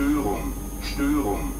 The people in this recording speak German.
Störung, Störung.